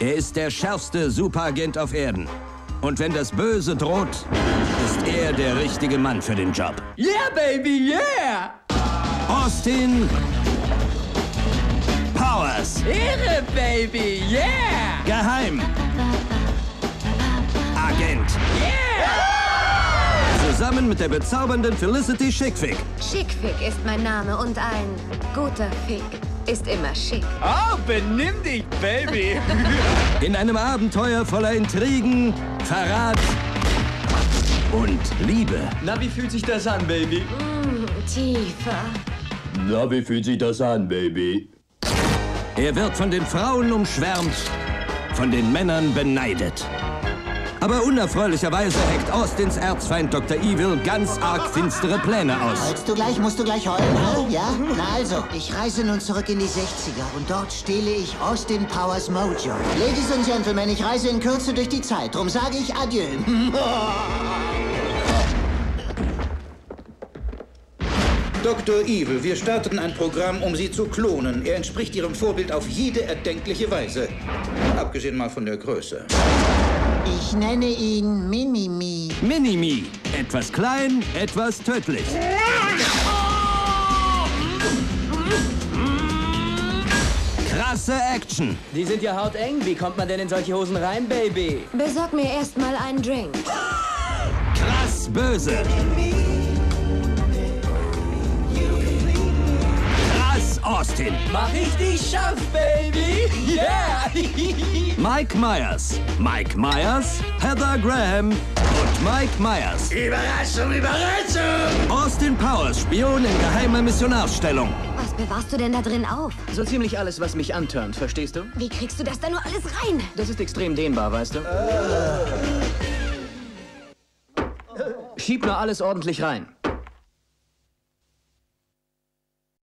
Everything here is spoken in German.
Er ist der schärfste Superagent auf Erden. Und wenn das Böse droht, ist er der richtige Mann für den Job. Yeah, baby, yeah! Austin Powers. Ehre, baby, yeah! Geheim. Agent. Yeah! Zusammen mit der bezaubernden Felicity Schickfick. Schickfick ist mein Name und ein guter Fick ist immer schick. Oh, benimm dich, Baby! In einem Abenteuer voller Intrigen, Verrat und Liebe. Na, wie fühlt sich das an, Baby? Tiefer. Na, wie fühlt sich das an, Baby? Er wird von den Frauen umschwärmt, von den Männern beneidet. Aber unerfreulicherweise heckt Austins Erzfeind Dr. Evil ganz arg finstere Pläne aus. Heulst du gleich? Musst du gleich heulen? Hä? Ja? Na also, ich reise nun zurück in die 60er und dort stehle ich Austin Powers Mojo. Ladies and Gentlemen, ich reise in Kürze durch die Zeit, drum sage ich Adieu. Dr. Evil, wir starten ein Programm, um Sie zu klonen. Er entspricht Ihrem Vorbild auf jede erdenkliche Weise. Abgesehen mal von der Größe. Ich nenne ihn Minimi. Minimi. Etwas klein, etwas tödlich. Krasse Action. Die sind ja hauteng. Wie kommt man denn in solche Hosen rein, Baby? Besorg mir erst mal einen Drink. Krass böse. Austin. Mach ich dich scharf, Baby! Yeah! Mike Myers. Mike Myers, Heather Graham und Mike Myers. Überraschung, Überraschung! Austin Powers, Spion in geheimer Missionarsstellung. Was bewahrst du denn da drin auf? So ziemlich alles, was mich antörnt, verstehst du? Wie kriegst du das da nur alles rein? Das ist extrem dehnbar, weißt du? Schieb nur alles ordentlich rein.